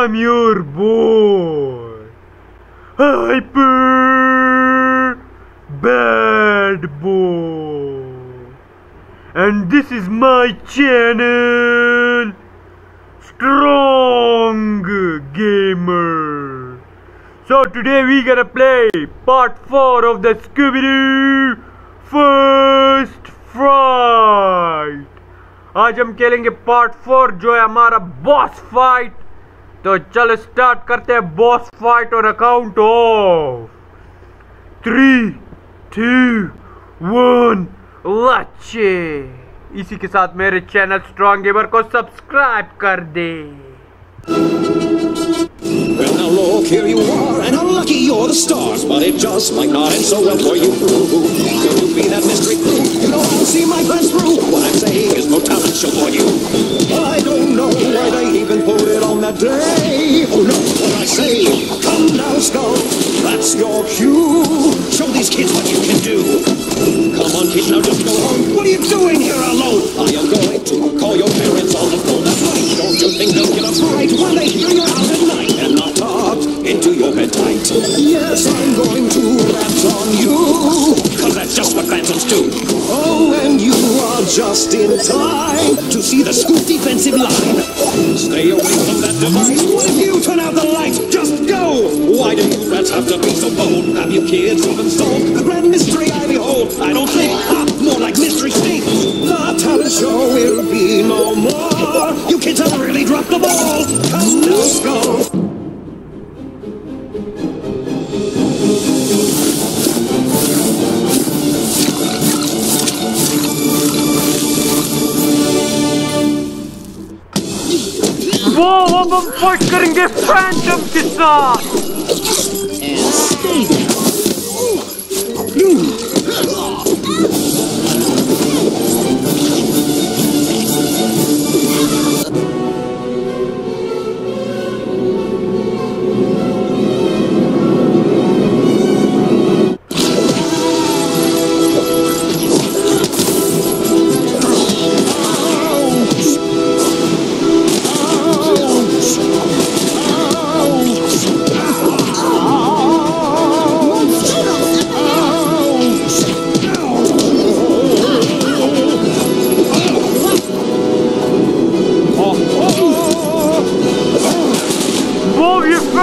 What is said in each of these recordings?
I'm your boy. Hyper Bad Boy. And this is my channel. Strong Gamer. So today we gonna play part 4 of the Scooby-Doo First Fright. आज हम खेलेंगे part four जो है हमारा boss fight तो चलो start करते हैं बॉस फाइट और account of three two one लच्छे इसी के साथ मेरे चैनल स्ट्रॉन्ग गेमर को सब्सक्राइब कर दे Well, now look, here you are, and how lucky you're the stars, but it just might not end so well for you. Could you be that mystery crew? You I'll see my plans day. Oh no, what I say, come now, Skull, that's your cue. Show these kids what you can do. Come on, kids, now just go home. What are you doing here alone? I am going to call your parents on the phone. That's right. Don't you think they'll get a fright when they hear you're out at night and not tucked into your bed tight? Yes, I'm going to rat on you. Cause that's just what phantoms do. Just in time to see the scoop defensive line. Stay away from that device. You turn out the lights? Just go! Why do you rats have to be so bold? Have you kids even solved the grand mystery I behold? I don't Babam fortgegangen Phantom gesagt! And stay there.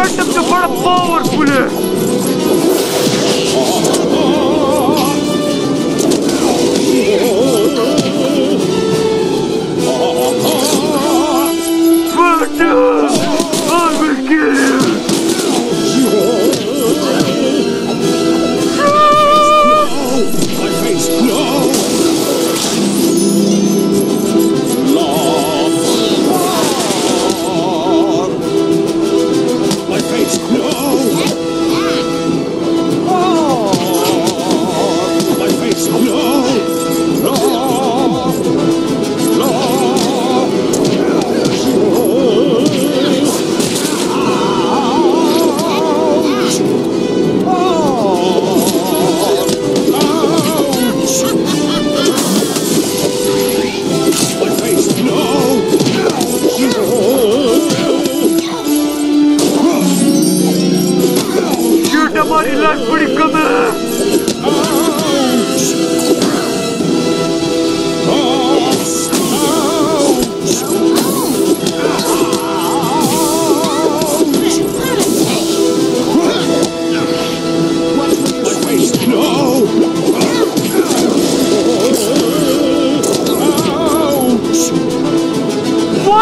Artık sıfır power full'ü.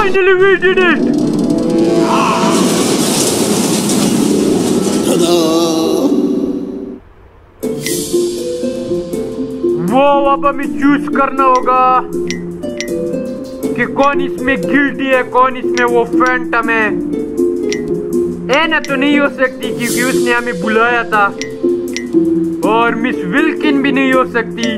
Finally we did it! वो अब हमें choose करना होगा कि कौन इसमें guilty है, कौन इसमें वो फैंटम है एना तो नहीं हो सकती, क्योंकि उसने हमें बुलाया था और मिस विल्किन भी नहीं हो सकती,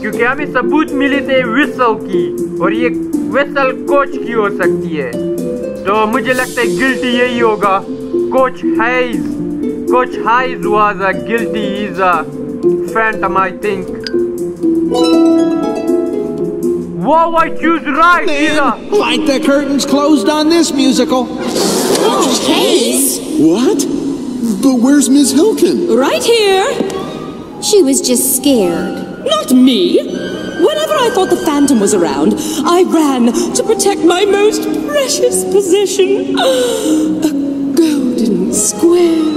क्योंकि हमें सबूत मिले थे विसल की, और ये विसल कोच की हो सकती है तो मुझे लगता है गिल्टी यही होगा coach Hayes coach Hayes was a guilty is a phantom I think Wow, I choose right. He's a Man, like the curtains closed on this musical. Oh, Case? What? But where's Ms. Hilkin? Right here. She was just scared. Not me. Whenever I thought the Phantom was around, I ran to protect my most precious possession a golden square.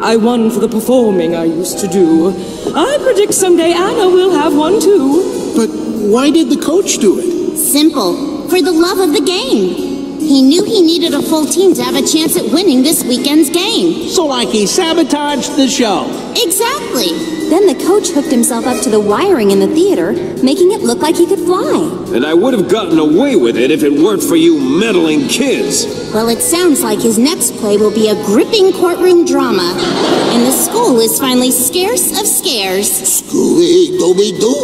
I won for the performing I used to do. I predict someday Anna will have one too. But why did the coach do it? Simple. For the love of the game. He knew he needed a full team to have a chance at winning this weekend's game. So, like, he sabotaged the show. Exactly. Then the coach hooked himself up to the wiring in the theater, making it look like he could fly. And I would have gotten away with it if it weren't for you meddling kids. Well, it sounds like his next play will be a gripping courtroom drama. And the school is finally scarce of scares. Scooby-Dooby-Doo!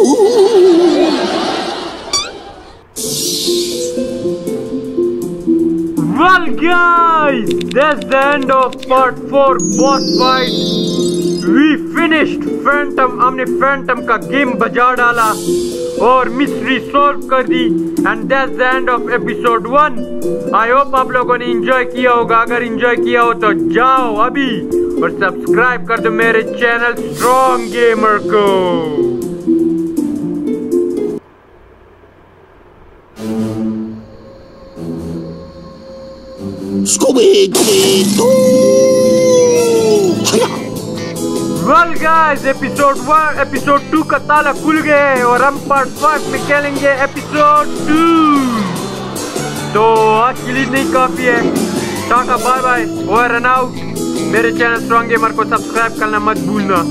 Well, guys, that's the end of part 4 boss fight. We finished Phantom. हमने Phantom का game बजा डाला और mystery solve कर दी and that's the end of episode 1 I hope आप लोगों ने enjoy किया होगा अगर एंजॉय किया हो तो जाओ अभी और सब्सक्राइब कर दो मेरे चैनल स्ट्रॉन्ग गेमर को Scooby-Dooby-Doo! Well guys episode one episode two का ताला खुल गए और हम पार्ट फाइव में खेलेंगे एपिसोड टू तो आज के लिए नहीं काफ़ी है। टाटा बाय बाय और रन आउट मेरे चैनल स्ट्रॉन्ग गेमर को सब्सक्राइब करना मत भूलना।